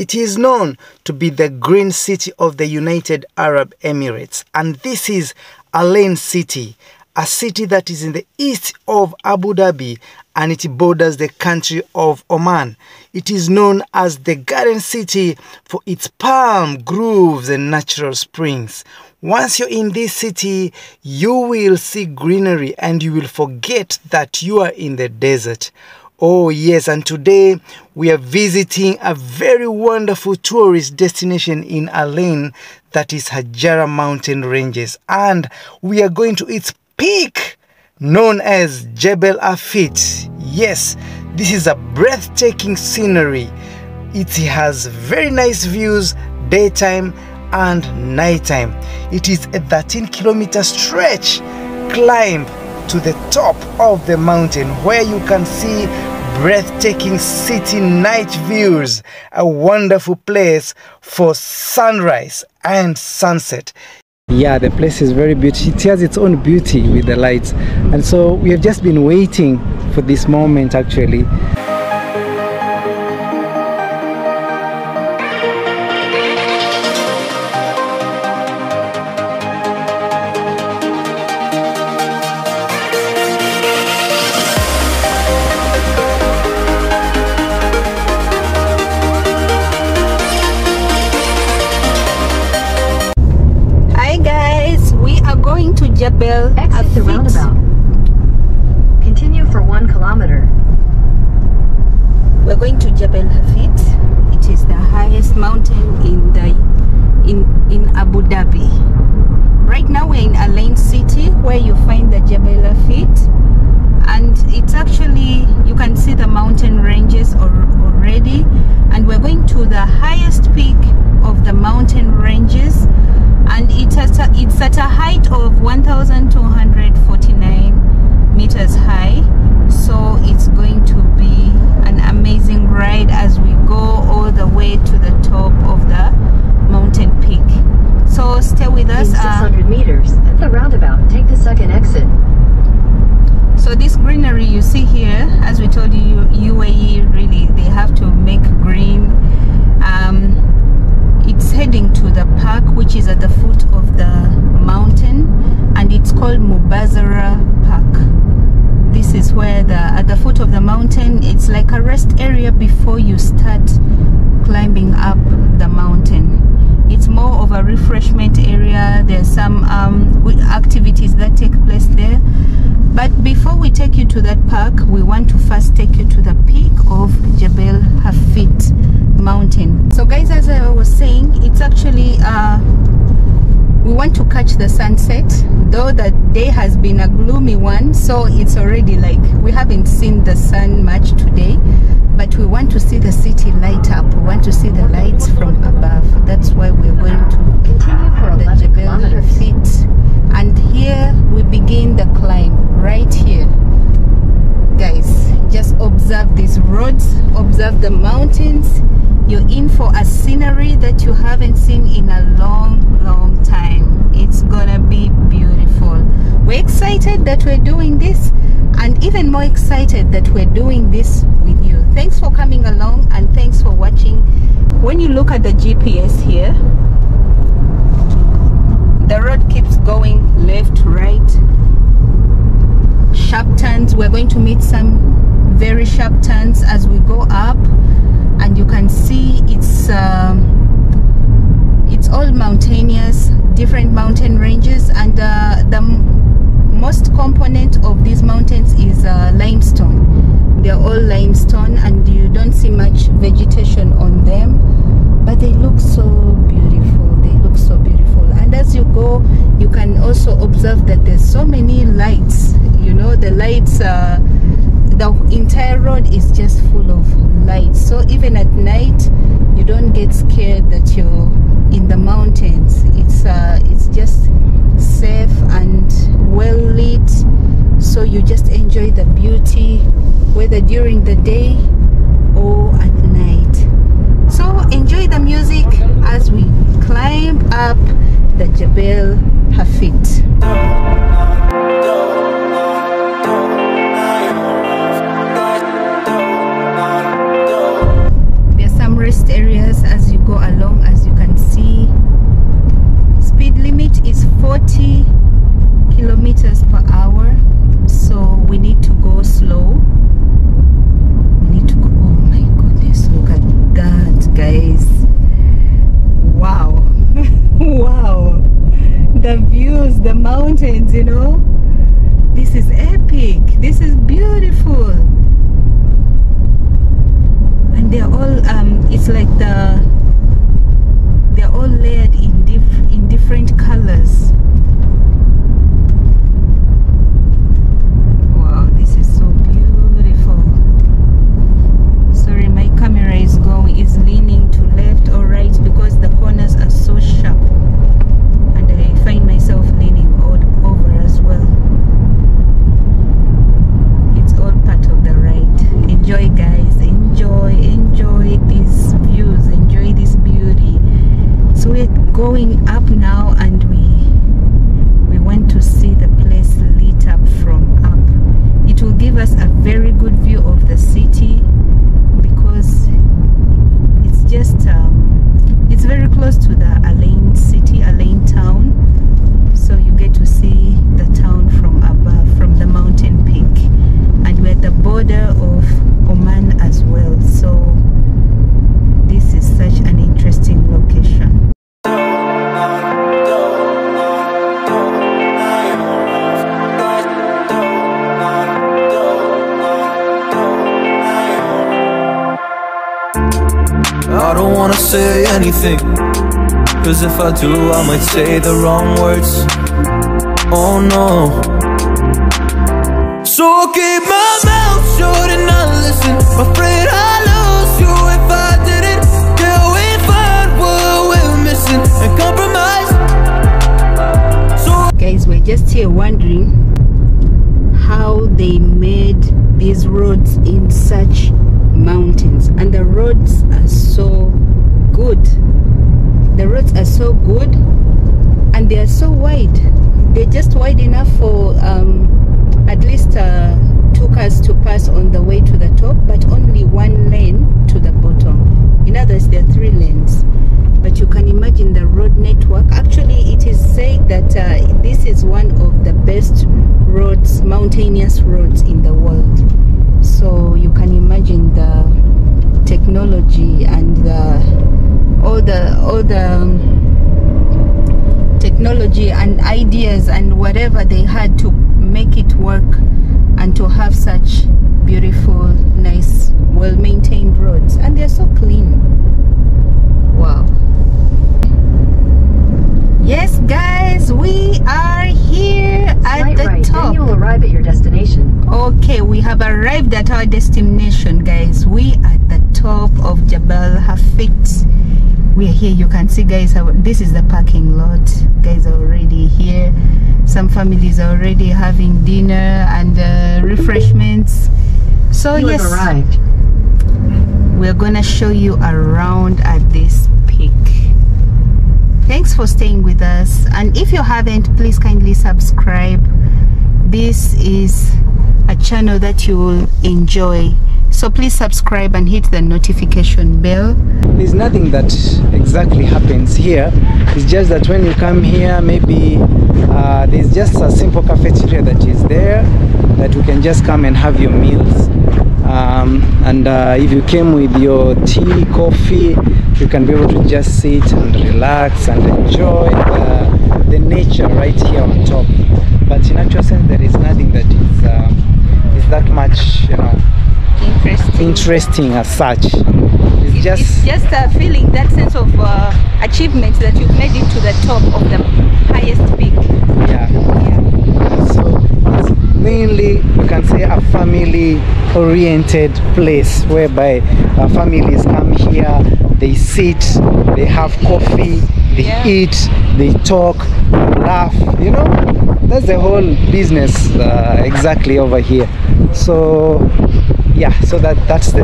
It is known to be the green city of the United Arab Emirates, and this is Al Ain City, a city that is in the east of Abu Dhabi and it borders the country of Oman. It is known as the Garden City for its palm groves and natural springs. Once you're in this city, you will see greenery and you will forget that you are in the desert. Oh, yes, and today we are visiting a very wonderful tourist destination in Al Ain that is Hajara Mountain Ranges, and we are going to its peak known as Jebel Afit. Yes, this is a breathtaking scenery. It has very nice views daytime and nighttime. It is a 13 kilometer stretch climb to the top of the mountain where you can see breathtaking city night views, a wonderful place for sunrise and sunset. Yeah the place is very beautiful. It has its own beauty with the lights. And so we have just been waiting for this moment actually going to Jebel Hafeet. It is the highest mountain in the in in Abu Dhabi. Right now we're in Al Ain City where you find the Jebel Hafeet and it's actually you can see the mountain ranges already and we're going to the highest peak of the mountain ranges and it's at a, it's at a height of 1249 meters high so it's going to be an amazing ride as we go all the way to the top of the mountain peak so stay with us In 600 uh, meters at the roundabout take the second exit so this greenery you see here as we told you UAE really they have to make green um, it's heading to the park which is at the foot of the mountain and it's Mubazzarah Park. This is where the at the foot of the mountain it's like a rest area before you start climbing up the mountain. It's more of a refreshment area. There's some um, activities that take place there. But before we take you to that park we want to first take you to the peak of Jebel Hafeet mountain. So guys as I was saying it's actually uh, we want to catch the sunset though the day has been a gloomy one so it's already like we haven't seen the sun much today but we want to see the city light up. We want to see the lights from above. That's why we're going to continue for the Jebel Hafeet and here we begin the climb right here. Guys just observe these roads observe the mountains. You're in for a scenery that you haven't seen in a long long time. It's gonna be beautiful. We're excited that we're doing this and even more excited that we're doing this with you. Thanks for coming along and thanks for watching. When you look at the GPS here the road keeps going left right. Sharp turns. We're going to meet some very sharp turns as we go up and you can see it's uh, it's all mountainous different mountain ranges and uh, the most component of these mountains is uh, limestone they're all limestone and you don't see much vegetation on them. But they look so beautiful they look so beautiful. And as you go you can also observe that there's so many lights you know the lights uh, the entire road is just full of lights. So even at night you don't get scared that you're in the mountains. It's uh, it's just safe and well lit so you just enjoy the beauty whether during the day or at night. So enjoy the music as we climb up the Jebel Hafeet wow. The views the mountains you know? This is epic. This is beautiful. And they're all um it's like the they're all layered in diff in different colors. Don't wanna say anything. Cause if I do I might say the wrong words. Oh no. So I'll keep my mouth shut and not listen. Afraid I'd lose you if I didn't. Till we find what we're missing. And compromise. So Guys, we're just here wondering how they made these roads in such mountains, and the roads are so good. The roads are so good, and they are so wide. They're just wide enough for um, at least uh, two cars to pass on the way to the top, but only one lane to the bottom. In others, there are three lanes. But you can imagine the road network. Actually, it is said that uh, this is one of the best roads, mountainous roads in the. So you can imagine the technology and the all the all the um, technology and ideas and whatever they had to make it work and to have such beautiful, nice, well-maintained roads, and they're so clean. Wow. Yes, guys, we are here at Slight the right, top. then you'll arrive at your destination. Okay, we have arrived at our destination, guys. We are at the top of Jabal Hafeet. We are here. You can see, guys. This is the parking lot. Guys are already here. Some families are already having dinner and uh, refreshments. So you yes, arrived. we're gonna show you around at this peak thanks for staying with us and if you haven't please kindly subscribe this is a channel that you will enjoy so please subscribe and hit the notification bell There's nothing that exactly happens here. It's just that when you come here, maybe uh, there's just a simple cafeteria that is there that you can just come and have your meals. Um, and uh, if you came with your tea, coffee, you can be able to just sit and relax and enjoy the, the nature right here on top. But in actual sense, there is nothing that is, um, that much, you know, interesting interesting as such. It's just it's just a feeling that sense of uh, achievement that you've made it to the top of the highest peak yeah. yeah. So mainly you can say a family oriented place whereby uh, families come here, they sit, they have coffee, they Yeah. eat, they talk, laugh, you know? That's the whole business uh, exactly over here. So yeah, so that that's the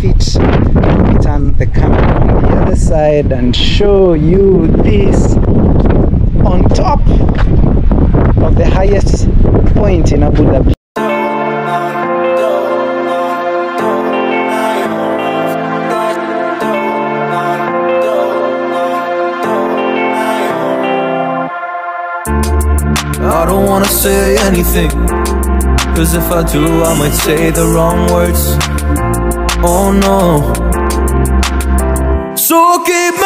fit. Let turn the camera on the other side and show you this on top of the highest point in Abu Dhabi. I don't wanna say anything Cause if I do I might say the wrong words. Oh no. So keep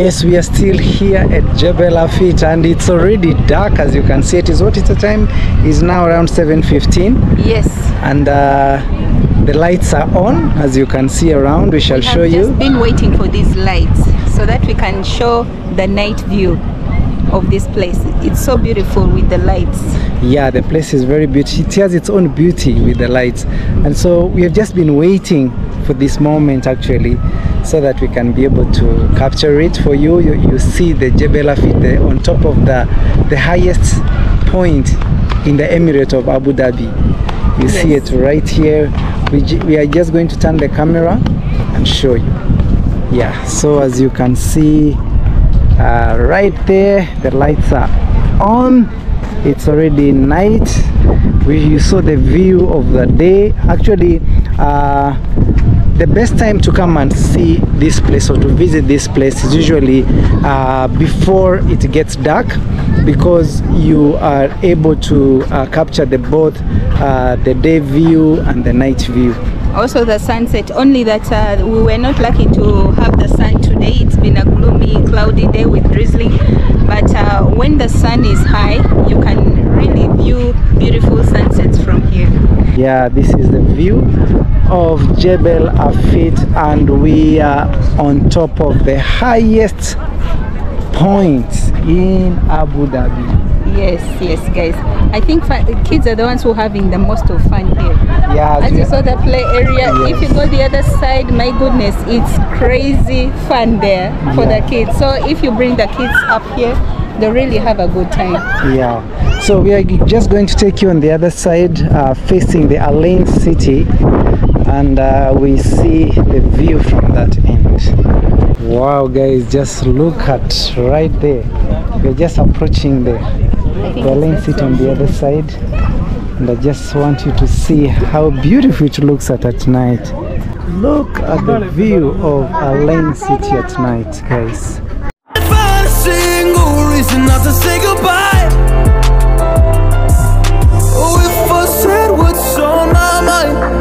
Yes, we are still here at Jebel Afit and it's already dark as you can see it is what is the time is now around 7.15 Yes. and uh, the lights are on as you can see around we shall show you. We have show just you been waiting for these lights so that we can show the night view of this place. It's so beautiful with the lights. yeah the place is very beautiful it has its own beauty with the lights and so we have just been waiting for this moment actually so that we can be able to capture it for you. You, you see the Jebel Afit the, on top of the the highest point in the Emirate of Abu Dhabi. You see it right here. We, we are just going to turn the camera and show you. Yeah so as you can see uh, right there the lights are on. It's already night. We you saw the view of the day. Actually uh, the best time to come and see this place or to visit this place is usually uh, before it gets dark because you are able to uh, capture the both uh, the day view and the night view Also the sunset, only that uh, we were not lucky to have the sun today. It's been a gloomy, cloudy day with drizzling. But uh, when the sun is high, you can really view beautiful sunsets from here. yeah this is the view of Jebel Afit and we are on top of the highest point in Abu Dhabi Yes, yes, guys. I think kids are the ones who are having the most of fun here. yeah As you saw the play area, if you go the other side, my goodness, it's crazy fun there for Yeah. the kids. So if you bring the kids up here, they really have a good time. yeah so we are just going to take you on the other side uh, facing the Al Ain city and uh, we see the view from that end. Wow guys just look at right there. We're just approaching the, the Al Ain city on the other side and I just want you to see how beautiful it looks at at night. Look at the view of Al Ain city at night guys If I said what's on my mind,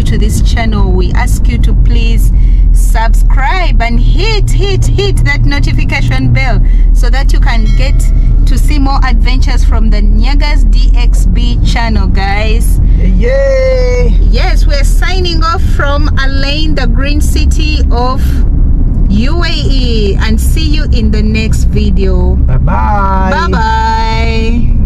new to this channel we ask you to please subscribe and hit hit hit that notification bell so that you can get to see more adventures from the Nyagaz DXB channel guys. Yay! Yes we're signing off from Al Ain the green city of UAE and see you in the next video. Bye bye bye bye